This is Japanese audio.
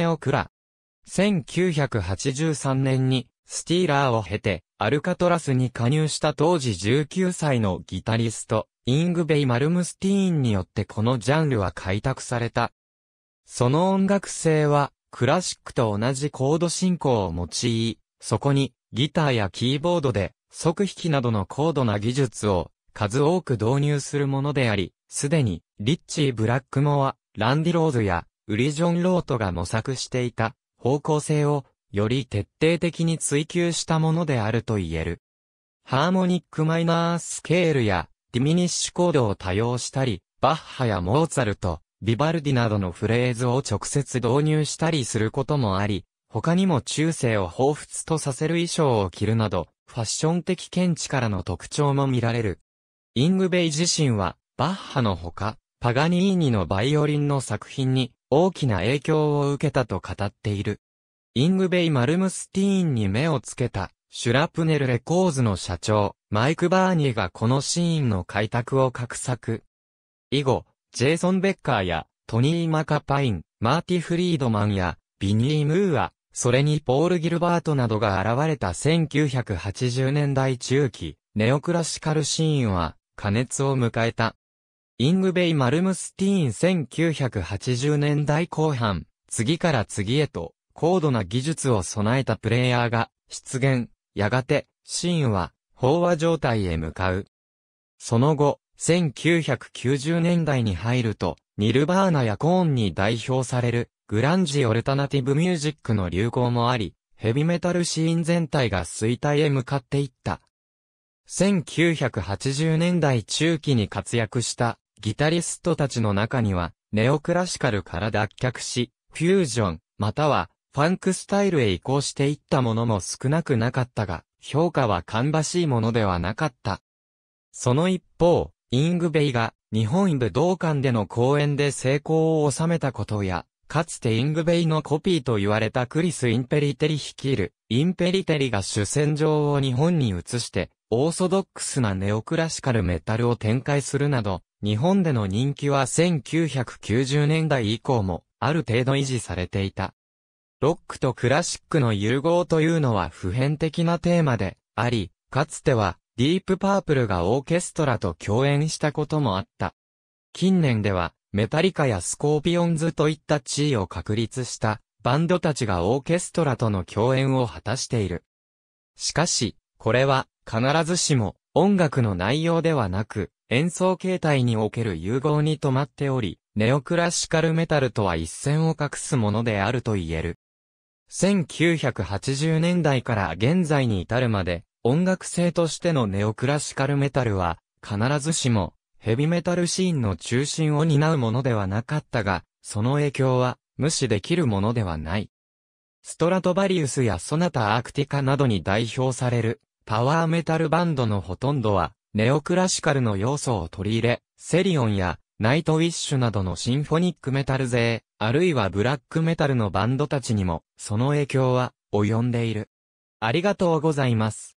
ネオクラ。1983年にスティーラーを経てアルカトラスに加入した当時19歳のギタリスト、イングベイ・マルムスティーンによってこのジャンルは開拓された。その音楽性はクラシックと同じコード進行を用い、そこにギターやキーボードで即弾きなどの高度な技術を数多く導入するものであり、すでにリッチー・ブラックモア、ランディローズやウリジョン・ロートが模索していた方向性をより徹底的に追求したものであると言える。ハーモニックマイナースケールやディミニッシュコードを多用したり、バッハやモーツァルト、ビバルディなどのフレーズを直接導入したりすることもあり、他にも中世を彷彿とさせる衣装を着るなど、ファッション的見地からの特徴も見られる。イングベイ自身は、バッハのほか、パガニーニのバイオリンの作品に大きな影響を受けたと語っている。イングベイ・マルムスティーンに目をつけた、シュラプネル・レコーズの社長、マイク・バーニーがこのシーンの開拓を画策。以後、ジェイソン・ベッカーや、トニー・マカパイン、マーティ・フリードマンや、ビニー・ムーア、それにポール・ギルバートなどが現れた1980年代中期、ネオクラシカルシーンは、加熱を迎えた。イングベイ・マルムスティーン1980年代後半、次から次へと、高度な技術を備えたプレイヤーが出現、やがて、シーンは飽和状態へ向かう。その後、1990年代に入ると、ニルバーナやコーンに代表される、グランジオルタナティブミュージックの流行もあり、ヘビメタルシーン全体が衰退へ向かっていった。1980年代中期に活躍したギタリストたちの中には、ネオクラシカルから脱却し、フュージョン、またはファンクスタイルへ移行していったものも少なくなかったが、評価は芳しいものではなかった。その一方、イングベイが日本武道館での公演で成功を収めたことや、かつてイングベイのコピーと言われたクリス・インペリテリ率いる、インペリテリが主戦場を日本に移して、オーソドックスなネオクラシカルメタルを展開するなど、日本での人気は1990年代以降も、ある程度維持されていた。ロックとクラシックの融合というのは普遍的なテーマであり、かつてはディープパープルがオーケストラと共演したこともあった。近年ではメタリカやスコーピオンズといった地位を確立したバンドたちがオーケストラとの共演を果たしている。しかし、これは必ずしも音楽の内容ではなく演奏形態における融合に止まっており、ネオクラシカルメタルとは一線を画すものであると言える。1980年代から現在に至るまで、音楽性としてのネオクラシカルメタルは、必ずしも、ヘビメタルシーンの中心を担うものではなかったが、その影響は、無視できるものではない。ストラトバリウスやソナタアークティカなどに代表される、パワーメタルバンドのほとんどは、ネオクラシカルの要素を取り入れ、セリオンやナイトウィッシュなどのシンフォニックメタル勢、あるいはブラックメタルのバンドたちにも、その影響は及んでいる。ありがとうございます。